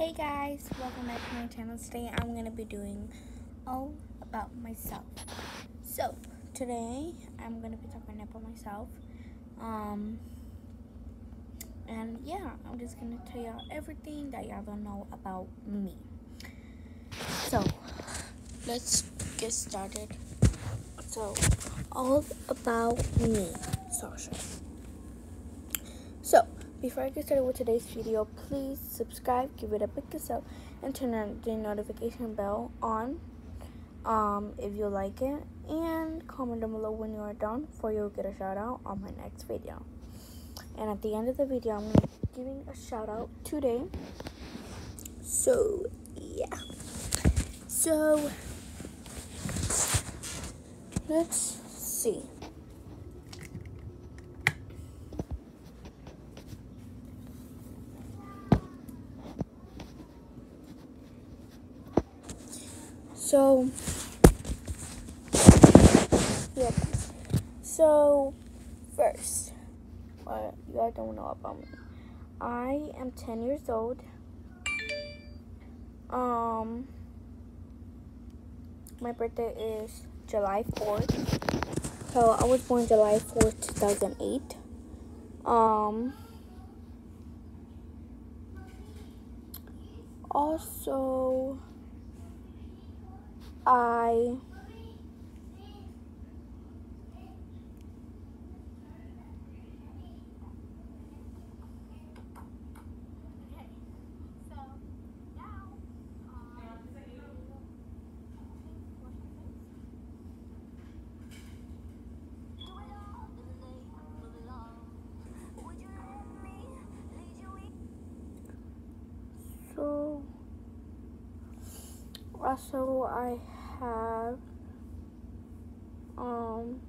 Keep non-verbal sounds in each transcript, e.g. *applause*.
Hey guys, welcome back to my channel. Today I'm going to be doing all about myself. So, today I'm going to be talking about myself. Um, and yeah, I'm just going to tell y'all everything that y'all don't know about me. So, let's get started. So, all about me, Sasha. Before I get started with today's video, please subscribe, give it a big thumbs up, and turn the notification bell on um, if you like it. And comment down below when you are done for you'll get a shout out on my next video. And at the end of the video, I'm giving a shout out today. So, yeah. So, let's see. So, yeah. So, first, what you guys don't know about me. I am 10 years old. Um, my birthday is July 4th. So, I was born July 4th, 2008. Um, also, I so uh, also I have um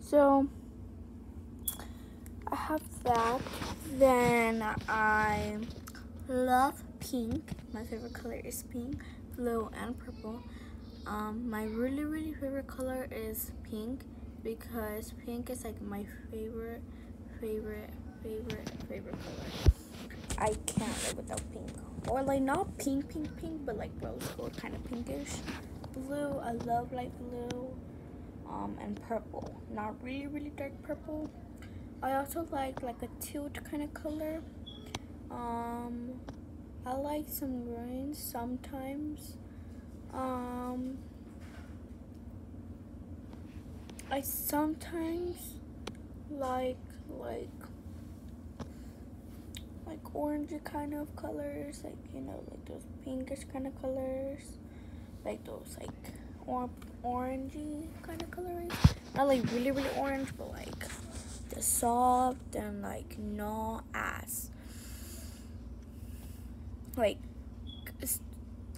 so I have that then I love pink my favorite color is pink blue and purple. Um, my really really favorite color is pink because pink is like my favorite favorite favorite favorite color. I can't live without pink. Or like not pink pink pink but like rose gold kind of pinkish. Blue I love light blue um, and purple. Not really really dark purple. I also like like a teal kind of color. Um I like some greens sometimes. Um, I sometimes like like like orangey kind of colors, like you know, like those pinkish kind of colors, like those like or orangey kind of coloring. Not like really really orange, but like the soft and like not as like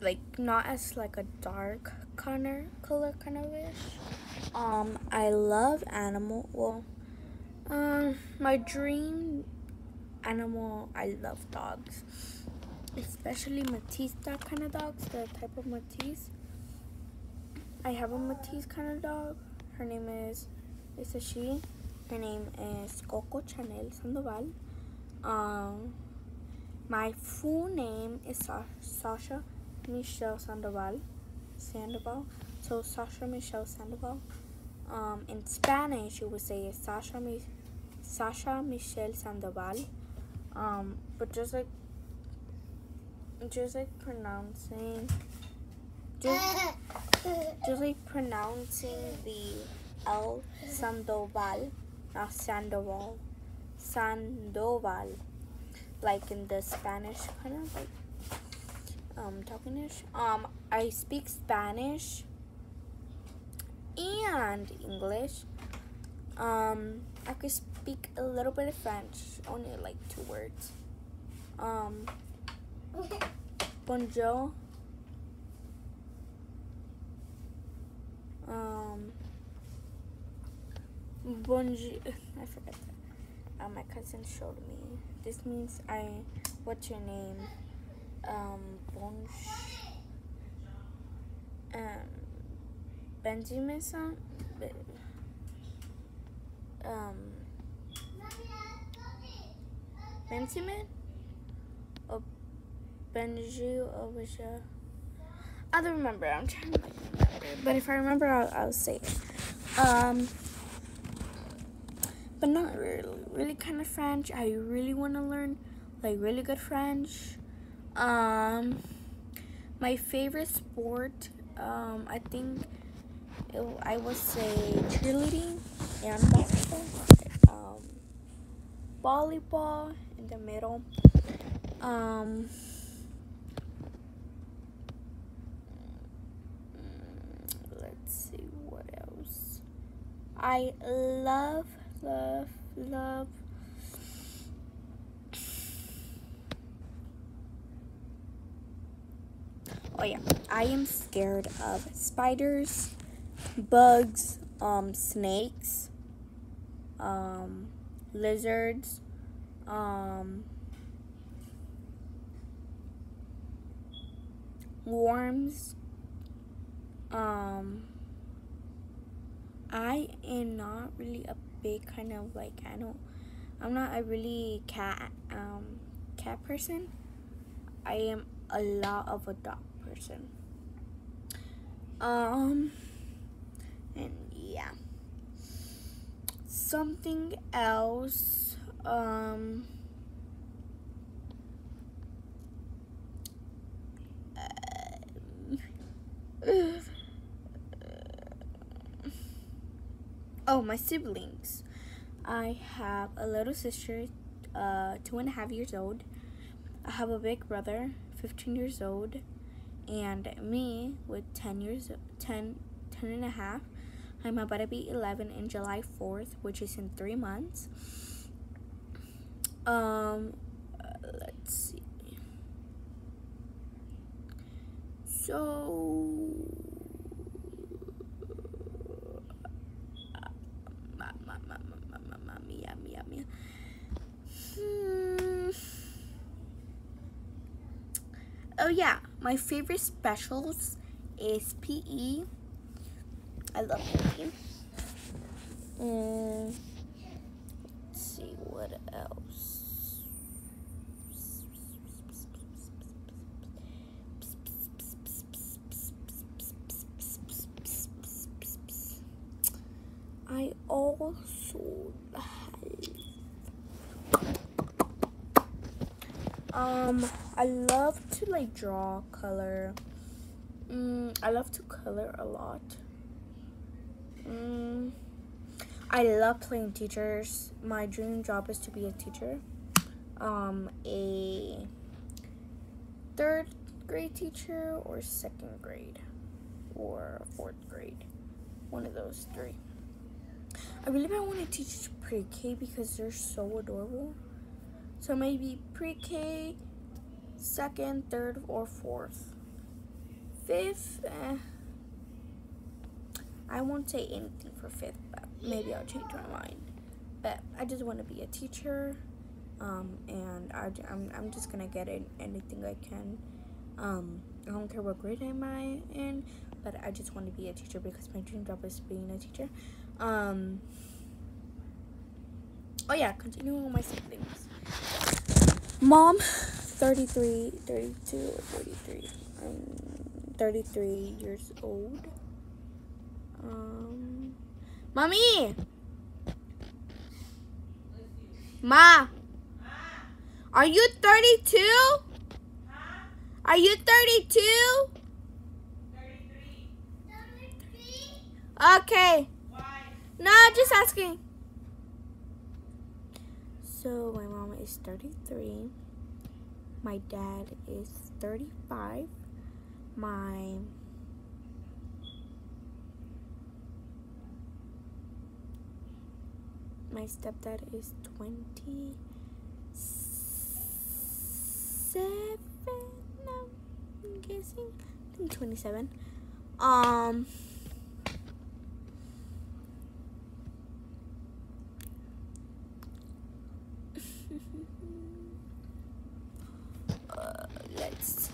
like not as like a dark color color kind of ish um i love animal well um my dream animal i love dogs. Especially Maltese dog kind of dogs the type of Maltese i have a Maltese kind of dog. Her name is it's a she? Her name is coco chanel sandoval. Um my full name is Sa Sasha Michelle Sandoval. Sandoval. So Sasha Michelle Sandoval. Um, in Spanish, you would say Sasha Mi Sasha Michelle Sandoval. Um, but just like just like pronouncing just, just like pronouncing the L Sandoval, not Sandoval. Sandoval like in the Spanish kind of like um talkingish. Um I speak Spanish and English. Um I could speak a little bit of French, only like two words. Um bonjour. Um bonjour *laughs* I forgot that. Uh, my cousin showed me. This means I. What's your name? Um, bon. Um, Benjamin son. Um. Benjamin. Or Benju Obisha. I don't remember. I'm trying to remember. But if I remember, I'll, I'll say it. Um but not really really kind of French. I really want to learn like really good French. Um, my favorite sport, um, I think it, I would say cheerleading and basketball. Um, volleyball in the middle. Um, let's see what else. I love love, love. Oh yeah, I am scared of spiders, bugs, um, snakes, um, lizards, um, worms, um, I am not really a big kind of like I don't I'm not a really cat um cat person. I am a lot of a dog person. Um and yeah. Something else um Oh, my siblings. I have a little sister, uh, two and a half years old. I have a big brother, 15 years old, and me with 10 years, 10, 10 and a half. I'm about to be 11 in July 4th, which is in three months. Um, let's see. So Oh yeah, my favorite specials is PE. I love PE. Mm. Let's see what else. I also Um, I love to like draw, color. Mm, I love to color a lot. Mm, I love playing teachers. My dream job is to be a teacher. Um, a third grade teacher or second grade or fourth grade. One of those three. I really don't want to teach pre-K because they're so adorable. So maybe pre-K, second, third, or fourth. Fifth, eh, I won't say anything for fifth, but maybe I'll change my mind. But I just want to be a teacher, um, and I, I'm, I'm just gonna get in anything I can. Um, I don't care what grade am I in, but I just want to be a teacher because my dream job is being a teacher. Um, oh yeah, continuing with my siblings. Mom, 33, 32, or 33. I'm 33 years old. Um, Mommy! Ma! Are you 32? Are you 32? 33. Okay. Why? No, just asking. So my mom is 33. My dad is 35. My my stepdad is 27 i'm guessing i think 27 um let's see.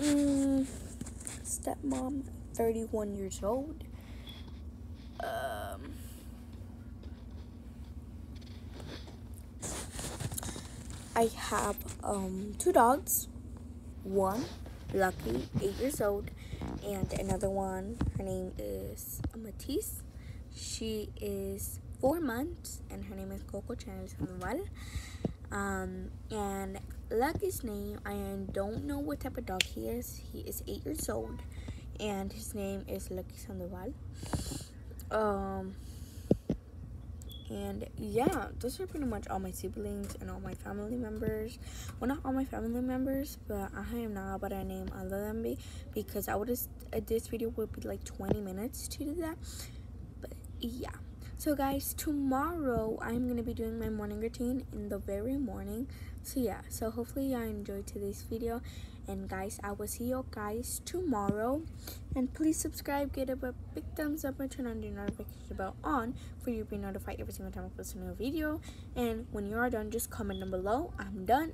Mm, stepmom, 31 years old. Um, I have um, two dogs. One, Lucky, 8 years old, and another one, her name is Matisse. She is 4 months, and her name is Coco Chanel Sandoval. Um, and Lucky's name, I don't know what type of dog he is. He is 8 years old, and his name is Lucky Sandoval. Um, and yeah, those are pretty much all my siblings and all my family members. Well, not all my family members, but I am not about to name all of them be because I would just uh, this video would be like 20 minutes to do that. But yeah. So guys, tomorrow I'm gonna be doing my morning routine in the very morning. So yeah, so hopefully y'all enjoyed today's video. And guys, I will see you guys tomorrow. And please subscribe, give it a big thumbs up, and turn on the notification bell on for you to be notified every single time I post a new video. And when you are done, just comment down below. I'm done.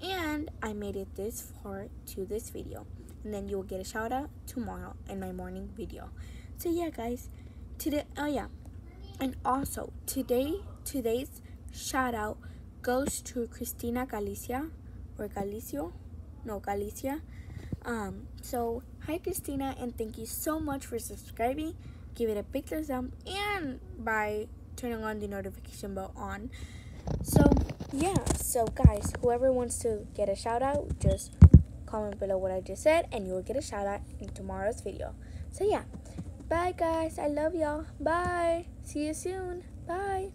And I made it this far to this video. And then you will get a shout out tomorrow in my morning video. So yeah, guys. Today, oh yeah and also, today, today's shout out goes to Christina Galicia or Galicio. No, Galicia. Um, so hi Christina and thank you so much for subscribing. Give it a big thumbs up and by turning on the notification bell on. So yeah, so guys, whoever wants to get a shout out, just comment below what I just said and you will get a shout out in tomorrow's video. So yeah. Bye, guys. I love y'all. Bye. See you soon. Bye.